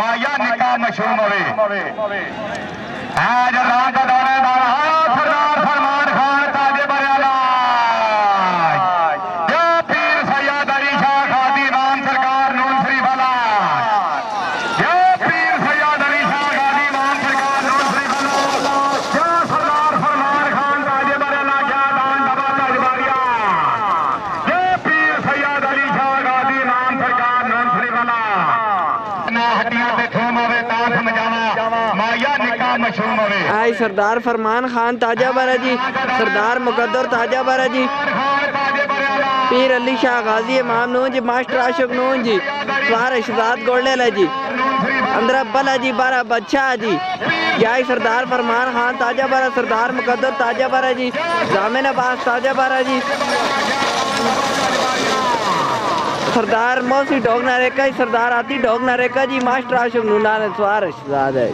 माया निका मशहूम हो है आई सरदार फरमान खान ताज़ा बारा जी सरदार मुकद्दर ताज़ा बारा जी पीर अली शाह गाजी इमाम नून जी मास्टर आशुक नून जी सवार शहजाद गोल्डेला जी अंदर अब्बल जी बारा बच्चा जी याई सरदार फरमान खान ताज़ा बारा सरदार मुकद्दर ताज़ा बारा जी जामिन अब्बास ताज़ा बारा जी सरदार मौसी डोगना रेखा जी सरदार आदि डोगना रेखा जी मास्टर आशुक नूना ने सवार शहजाद है।